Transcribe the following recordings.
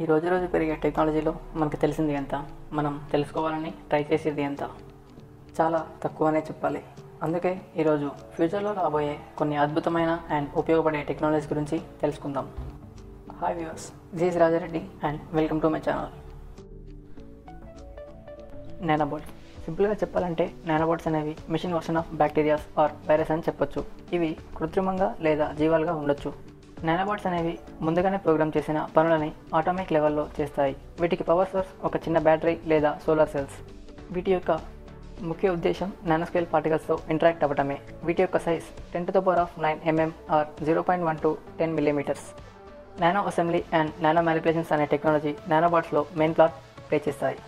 ఈ రోజు రోజు పెరిగే టెక్నాలజీలో మనకు తెలిసింది ఎంత? మనం తెలుసుకోవాలని ట్రై చేసేది ఎంత? చాలా తక్కువనే చెప్పాలి. అందుకే ఈరోజు ఫ్యూచర్లో రాబోయే కొన్ని అద్భుతమైన అండ్ ఉపయోగపడే టెక్నాలజీ గురించి తెలుసుకుందాం. Hi viewers this Rajareddy and welcome to my channel nanobots సింపుల్గా చెప్పాలంటే నానోబోట్స్ అనేవి mission version of bacterias or virus అని చెప్పొచ్చు. ఇవి కృత్రిమంగా లేదా జీవాలుగా ఉండొచ్చు. నానోబోట్స్ అనేవి ముందుగానే ప్రోగ్రామ్ చేసిన పనులని ఆటోమిక్ లెవెల్లో చేస్తాయి. వీటికి పవర్ సోర్స్ ఒక చిన్న బ్యాటరీ లేదా సోలార్ సెల్స్ వీటి యొక్క ముఖ్య ఉద్దేశం నానోస్కేల్ పార్టికల్స్తో ఇంటరాక్ట్ అవ్వటమే. వీటి యొక్క size ten to the power of nine MM or zero point one to ten millimeters nano assembly and nano manipulations అనే టెక్నాలజీ నానోబాట్స్లో మెయిన్ ప్లాట్ ప్లే చేస్తాయి.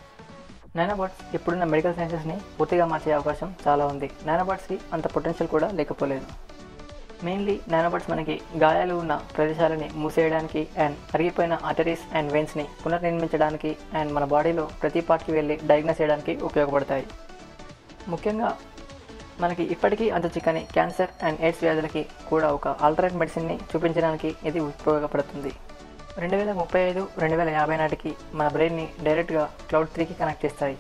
నానోబాట్స్ ఇప్పుడున్న మెడికల్ సైన్సెస్ని పూర్తిగా మార్చే అవకాశం చాలా ఉంది. నానోబాట్స్కి అంత పొటెన్షియల్ కూడా లేకపోలేదు. మెయిన్లీ నానోబాట్స్ మనకి గాయాలు ఉన్న ప్రదేశాలని మూసేయడానికి అండ్ అరిగిపోయిన అటరీస్ అండ్ వెయిన్స్ని పునర్నిర్మించడానికి అండ్ మన బాడీలో ప్రతి పార్ట్కి వెళ్ళి డయాగ్నోస్ చేయడానికి ఉపయోగపడతాయి. ముఖ్యంగా మనకి ఇప్పటికీ అంత చిక్కని క్యాన్సర్ అండ్ ఎయిడ్స్ వ్యాధులకి కూడా ఒక ఆల్టర్నేట్ మెడిసిన్ని చూపించడానికి ఇది ఉపయోగపడుతుంది. రెండు వేల ముప్పై ఐదు రెండు వేల యాభై నాటికి మన బ్రెయిన్ని డైరెక్ట్గా క్లౌడ్ త్రీకి కనెక్ట్ చేస్తాయి.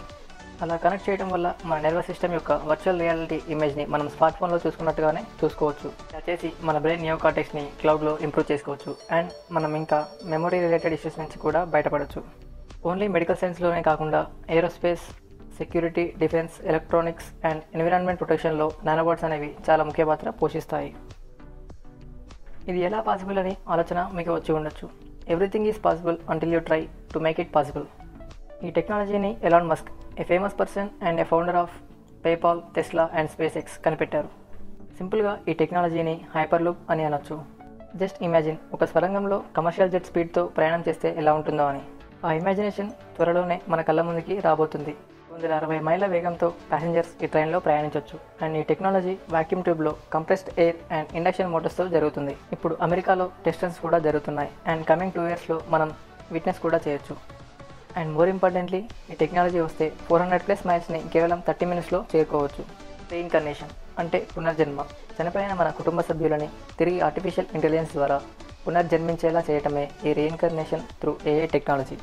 అలా కనెక్ట్ చేయడం వల్ల మన నర్వస్ సిస్టమ్ యొక్క వర్చువల్ రియాలిటీ ఇమేజ్ని మనం స్మార్ట్ ఫోన్లో చూసుకున్నట్టుగానే చూసుకోవచ్చు. ఇలా చేసి మన బ్రెయిన్ నియోకాటెక్స్ని క్లౌడ్లో ఇంప్రూవ్ చేసుకోవచ్చు. అండ్ మనం ఇంకా మెమొరీ రిలేటెడ్ ఇష్యూస్ నుంచి కూడా బయటపడవచ్చు ఓన్లీ మెడికల్ సైన్స్లోనే కాకుండా aerospace security defence electronics and environment ప్రొటెక్షన్లో nanobots అనేవి చాలా ముఖ్య పాత్ర పోషిస్తాయి. ఇది ఎలా పాసిబుల్ అని ఆలోచన మీకు వచ్చి ఉండొచ్చు. Everything is possible until you try to make it possible ఈ టెక్నాలజీని Elon Musk a famous person and a founder of PayPal Tesla and SpaceX కనిపెట్టారు సింపుల్గా ఈ టెక్నాలజీని హైపర్ లూప్ అని అనొచ్చు. జస్ట్ ఇమాజిన్ ఒక స్వరంగంలో కమర్షియల్ జెట్ స్పీడ్తో ప్రయాణం చేస్తే ఎలా ఉంటుందో అని. ఆ ఇమాజినేషన్ త్వరలోనే మన కళ్ళ ముందుకి రాబోతుంది. వందల అరవై మైళ్ళ వేగంతో ప్యాసింజర్స్ ఈ ట్రైన్లో ప్రయాణించవచ్చు అండ్ ఈ టెక్నాలజీ వాక్యూమ్ ట్యూబ్లో కంప్రెస్డ్ ఎయిర్ అండ్ ఇండక్షన్ మోటార్స్తో జరుగుతుంది. ఇప్పుడు అమెరికాలో టెస్టన్స్ కూడా జరుగుతున్నాయి. అండ్ కమింగ్ టూ ఇయర్స్లో మనం విట్నెస్ కూడా చేయొచ్చు. అండ్ మోర్ ఇంపార్టెంట్లీ ఈ టెక్నాలజీ వస్తే ఫోర్ హండ్రెడ్ ప్లస్ మైల్స్ని కేవలం థర్టీ మినిట్స్లో చేరుకోవచ్చు. రీఇన్కర్నేషన్ అంటే పునర్జన్మ. చనిపోయిన మన కుటుంబ సభ్యులని తిరిగి ఆర్టిఫిషియల్ ఇంటెలిజెన్స్ ద్వారా పునర్జన్మించేలా చేయటమే ఈ రీఇన్కర్నేషన్ త్రూ ఏఐ టెక్నాలజీ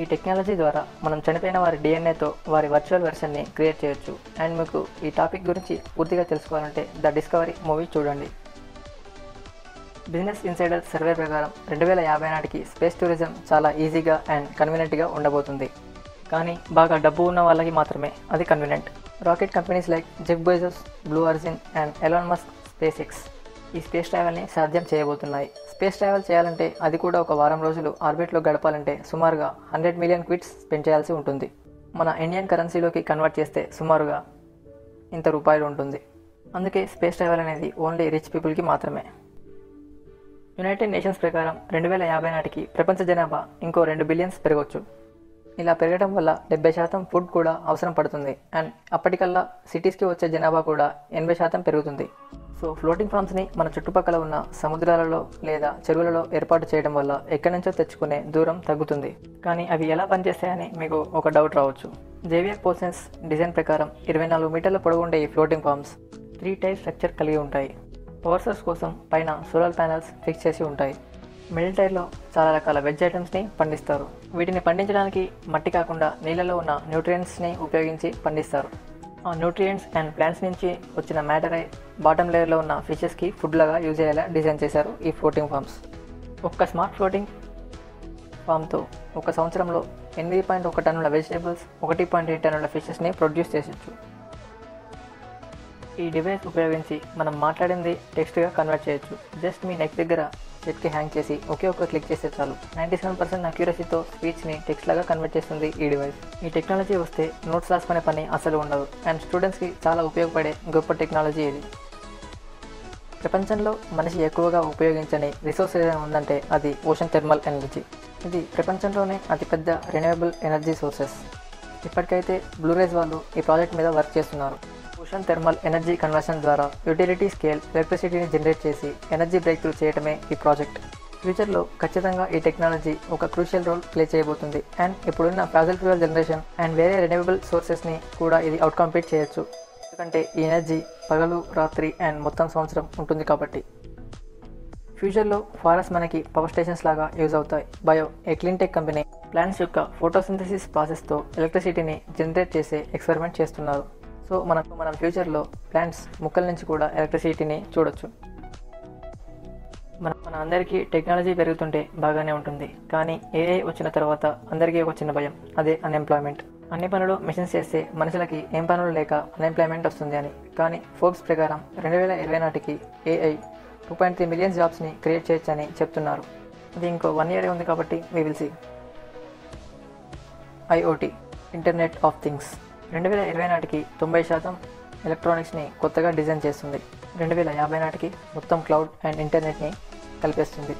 ఈ టెక్నాలజీ ద్వారా మనం చనిపోయిన వారి డిఎన్ఏతో వారి వర్చువల్ వెర్షన్ని క్రియేట్ చేయొచ్చు. అండ్ మీకు ఈ టాపిక్ గురించి పూర్తిగా తెలుసుకోవాలంటే ద డిస్కవరీ మూవీ చూడండి. బిజినెస్ ఇన్సైడర్ సర్వే ప్రకారం రెండు వేల యాభై నాటికి స్పేస్ టూరిజం చాలా ఈజీగా అండ్ కన్వీనియంట్గా ఉండబోతుంది. కానీ బాగా డబ్బు ఉన్న వాళ్ళకి మాత్రమే అది convenient. Rocket companies like Jeff Bezos Blue Origin and Elon Musk SpaceX ఈ స్పేస్ ట్రావెల్ని సాధ్యం చేయబోతున్నాయి. స్పేస్ ట్రావెల్ చేయాలంటే అది కూడా ఒక వారం రోజులు ఆర్బిట్లో గడపాలంటే సుమారుగా హండ్రెడ్ మిలియన్ క్విట్స్ స్పెండ్ చేయాల్సి ఉంటుంది. మన ఇండియన్ కరెన్సీలోకి కన్వర్ట్ చేస్తే సుమారుగా ఇంత రూపాయలు ఉంటుంది. అందుకే స్పేస్ ట్రావెల్ అనేది ఓన్లీ రిచ్ పీపుల్కి మాత్రమే. యునైటెడ్ నేషన్స్ ప్రకారం రెండు వేల యాభై నాటికి ప్రపంచ జనాభా ఇంకో రెండు బిలియన్స్ పెరగవచ్చు ఇలా పెరగడం వల్ల డెబ్బై శాతం ఫుడ్ కూడా అవసరం పడుతుంది. అండ్ అప్పటికల్లా సిటీస్కి వచ్చే జనాభా కూడా ఎనభై శాతం పెరుగుతుంది. సో ఫ్లోటింగ్ ఫార్మ్స్ని మన చుట్టుపక్కల ఉన్న సముద్రాలలో లేదా చెరువులలో ఏర్పాటు చేయడం వల్ల ఎక్కడి నుంచో తెచ్చుకునే దూరం తగ్గుతుంది. కానీ అవి ఎలా పనిచేస్తాయని మీకు ఒక డౌట్ రావచ్చు. జేవియర్ పోసెన్స్ డిజైన్ ప్రకారం ఇరవై నాలుగు మీటర్ల పొడవుండే ఈ floating farms three tier structure కలిగి ఉంటాయి. పవర్ కోసం పైన సోలార్ ప్యానల్స్ ఫిక్స్ చేసి ఉంటాయి. మిలిటరీలో చాలా రకాల వెజ్ ఐటమ్స్ని పండిస్తారు. వీటిని పండించడానికి మట్టి కాకుండా నీళ్ళలో ఉన్న న్యూట్రియంట్స్ని ఉపయోగించి పండిస్తారు. ఆ న్యూట్రియంట్స్ అండ్ ప్లాంట్స్ నుంచి వచ్చిన మ్యాటరై బాటమ్ లేయర్లో ఉన్న ఫిషెస్కి ఫుడ్ లాగా యూజ్ అయ్యేలా డిజైన్ చేశారు ఈ ఫ్లోటింగ్ ఫార్మ్స్. ఒక్క స్మార్ట్ ఫ్లోటింగ్ ఫామ్తో ఒక సంవత్సరంలో ఎనిమిది పాయింట్ ఒక టన్నుల వెజిటేబుల్స్ ఒకటి పాయింట్ ఎయిట్ టన్నుల ఫిషెస్ని ప్రొడ్యూస్ చేసొచ్చు. ఈ డివైస్ ఉపయోగించి మనం మాట్లాడింది టెక్స్ట్గా కన్వర్ట్ చేయొచ్చు. జస్ట్ మీ నెక్ దగ్గర చెట్కి హ్యాంగ్ చేసి ఒకే ఒక్క క్లిక్ చేస్తే చాలు. నైంటీ సెవెన్ పర్సెంట్ అక్యూరసీతో స్పీచ్ని టెక్స్ట్ లాగా కన్వర్ట్ చేస్తుంది ఈ డివైస్ ఈ టెక్నాలజీ వస్తే నోట్స్ రాసుకునే పని అసలు ఉండదు. అండ్ స్టూడెంట్స్కి చాలా ఉపయోగపడే గొప్ప టెక్నాలజీ ఇది. ప్రపంచంలో మనిషి ఎక్కువగా ఉపయోగించని రిసోర్స్ ఏదైనా ఉందంటే అది ఓషన్ థెర్మల్ ఎనర్జీ ఇది ప్రపంచంలోనే అతిపెద్ద రెన్యూవబుల్ ఎనర్జీ సోర్సెస్ ఇప్పటికైతే బ్లూరేజ్ వాళ్ళు ఈ ప్రాజెక్ట్ మీద వర్క్ చేస్తున్నారు. ఓషన్ థెర్మల్ ఎనర్జీ కన్వర్షన్ ద్వారా యూటిలిటీ స్కేల్ ఎలక్ట్రిసిటీని జనరేట్ చేసి ఎనర్జీ బ్రేక్ త్రూ చేయడమే ఈ ప్రాజెక్ట్. ఫ్యూచర్లో ఖచ్చితంగా ఈ టెక్నాలజీ ఒక క్రూషియల్ రోల్ ప్లే చేయబోతుంది. అండ్ ఇప్పుడున్న ఫ్యాజల్ ఫ్యూయల్ జనరేషన్ అండ్ వేరే రెన్యూవబుల్ సోర్సెస్ని కూడా ఇది అవుట్ కంప్లీట్ చేయొచ్చు. ఎందుకంటే ఈ ఎనర్జీ పగలు రాత్రి అండ్ మొత్తం సంవత్సరం ఉంటుంది కాబట్టి. ఫ్యూచర్లో ఫారెస్ట్ మనకి పవర్ స్టేషన్స్ లాగా యూజ్ అవుతాయి. Bio a cleantech company plants యొక్క ఫోటోసింథసిస్ ప్రాసెస్తో ఎలక్ట్రిసిటీని జనరేట్ చేసే ఎక్స్పెరిమెంట్ చేస్తున్నారు. సో మనకు మనం ఫ్యూచర్లో ప్లాంట్స్ ముక్కల నుంచి కూడా ఎలక్ట్రిసిటీని చూడొచ్చు. మన మన అందరికీ టెక్నాలజీ పెరుగుతుంటే బాగానే ఉంటుంది. కానీ ఏఐ వచ్చిన తర్వాత అందరికీ ఒక చిన్న భయం. అదే అన్ఎంప్లాయ్మెంట్ అన్ని పనులు మిషన్స్ చేస్తే మనుషులకి ఏం పనులు లేక అన్ఎంప్లాయ్మెంట్ వస్తుంది అని. కానీ ఫోర్బ్స్ ప్రకారం రెండు వేల ఇరవై నాటికి AI two point three millions జాబ్స్ని create చేయొచ్చని చెప్తున్నారు. అది ఇంకో వన్ ఇయర్ ఉంది కాబట్టి we will see IoT internet of things రెండు వేల ఇరవై నాటికి తొంభై శాతం ఎలక్ట్రానిక్స్ని కొత్తగా డిజైన్ చేస్తుంది. రెండు వేల యాభై నాటికి మొత్తం క్లౌడ్ అండ్ ఇంటర్నెట్ని కలిపేస్తుంది.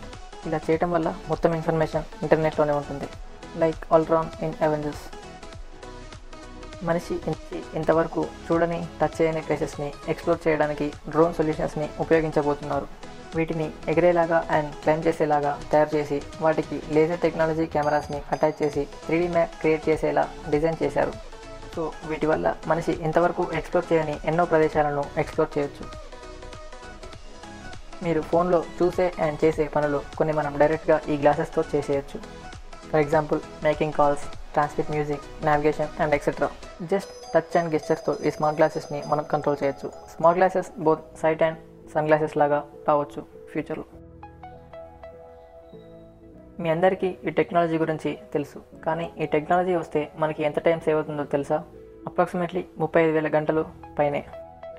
ఇలా చేయటం వల్ల మొత్తం ఇన్ఫర్మేషన్ ఇంటర్నెట్లోనే ఉంటుంది. Like all round in Avengers. మనిషి ఇంతవరకు చూడని టచ్ చేయని ప్లేసెస్ని ఎక్స్ప్లోర్ చేయడానికి డ్రోన్ సొల్యూషన్స్ని ఉపయోగించబోతున్నారు. వీటిని ఎగిరేలాగా అండ్ క్లైమ్ చేసేలాగా తయారు చేసి వాటికి లేజర్ టెక్నాలజీ కెమెరాస్ని అటాచ్ చేసి త్రీడీ మ్యాప్ క్రియేట్ చేసేలా డిజైన్ చేశారు. సో వీటి వల్ల మనిషి ఇంతవరకు ఎక్స్ప్లోర్ చేయని ఎన్నో ప్రదేశాలను ఎక్స్ప్లోర్ చేయొచ్చు. మీరు ఫోన్లో చూసే అండ్ చేసే పనులు కొన్ని మనం డైరెక్ట్గా ఈ గ్లాసెస్తో చేసేయచ్చు. For example making calls transmit music navigation and etcetera just touch and గెస్చర్స్తో ఈ స్మార్ట్ గ్లాసెస్ని మనం కంట్రోల్ చేయొచ్చు. Smart glasses both sight and sun glasses లాగా రావచ్చు ఫ్యూచర్లో. మీ అందరికీ ఈ టెక్నాలజీ గురించి తెలుసు. కానీ ఈ టెక్నాలజీ వస్తే మనకి ఎంత టైం సేవ్ అవుతుందో తెలుసా? అప్రాక్సిమేట్లీ ముప్పై ఐదు వేల గంటలు పైనే.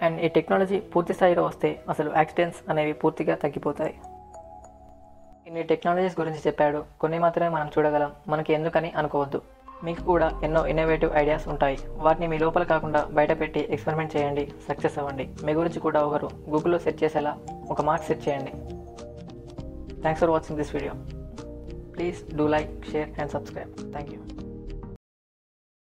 అండ్ ఈ టెక్నాలజీ పూర్తి స్థాయిలో వస్తే అసలు యాక్సిడెంట్స్ అనేవి పూర్తిగా తగ్గిపోతాయి. ఇన్ని టెక్నాలజీస్ గురించి చెప్పాడు. కొన్ని మాత్రమే మనం చూడగలం. మనకి ఎందుకని అనుకోవద్దు. మీకు కూడా ఎన్నో ఇన్నోవేటివ్ ఐడియాస్ ఉంటాయి. వాటిని మీ లోపల కాకుండా బయట పెట్టి ఎక్స్పెరిమెంట్ చేయండి. సక్సెస్ అవ్వండి. మీ గురించి కూడా ఒకరు గూగుల్లో సెర్చ్ చేసేలా ఒక మార్క్ సెట్ చేయండి. Thanks for watching this video Please do like, share, and subscribe. Thank you.